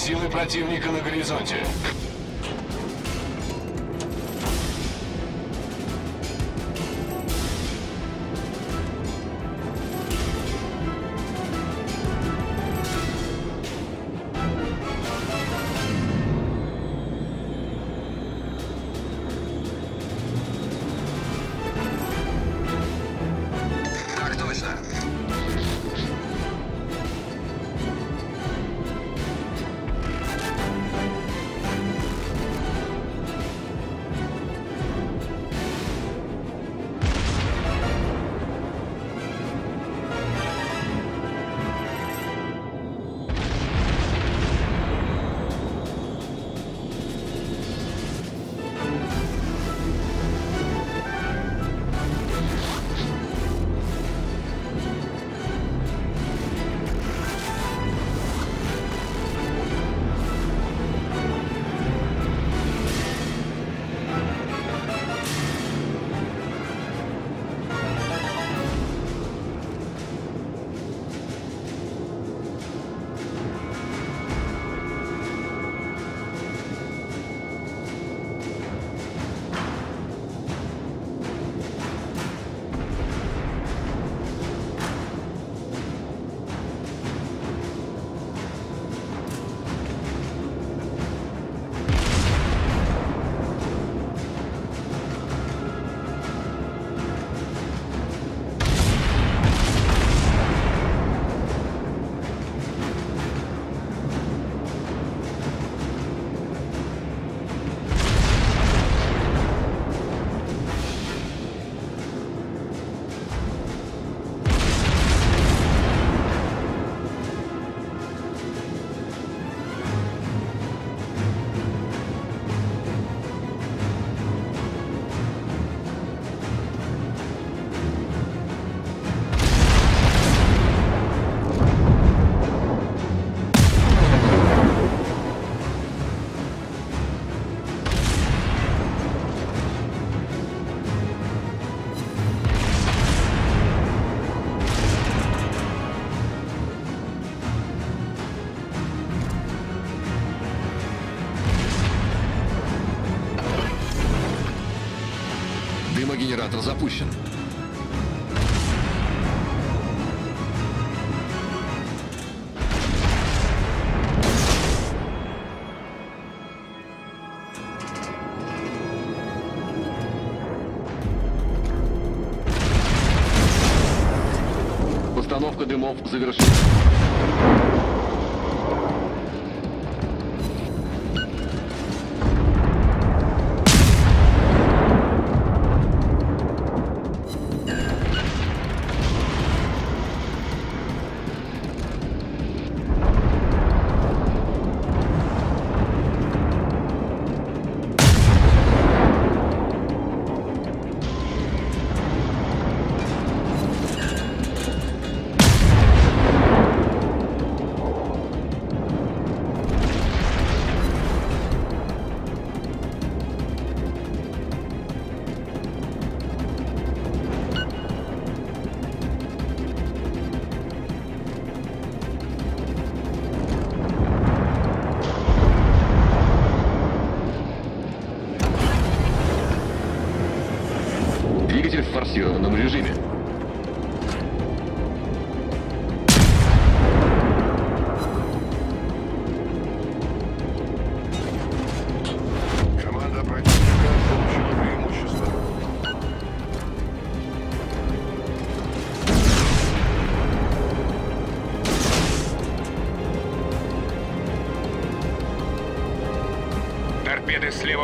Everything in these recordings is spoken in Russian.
Силы противника на горизонте. Дымогенератор запущен. Постановка дымов завершена.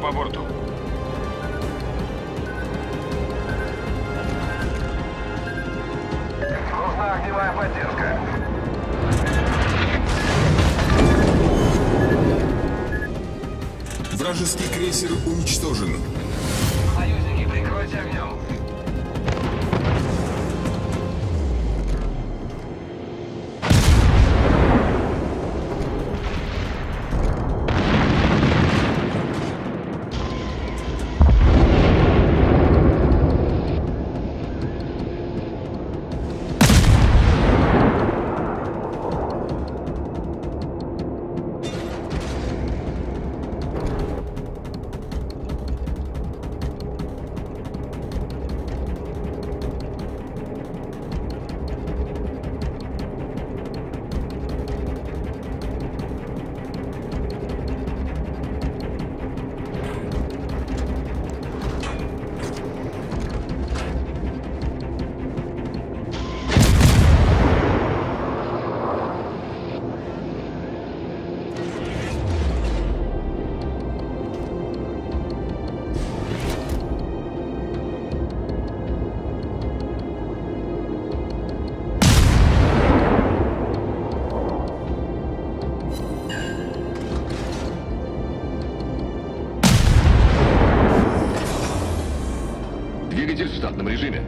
По борту. Нужна огневая поддержка. Вражеский крейсер уничтожен. Двигатель в штатном режиме.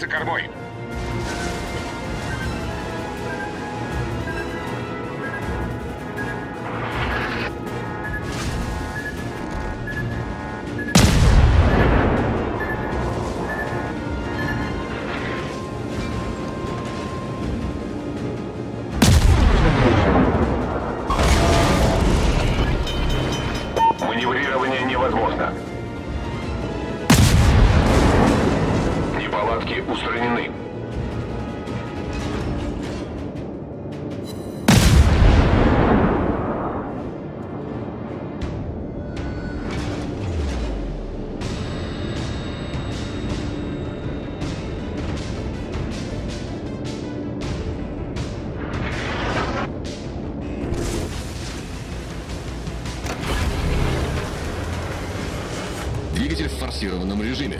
За кормой. Двигатель в форсированном режиме.